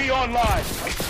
UAV online.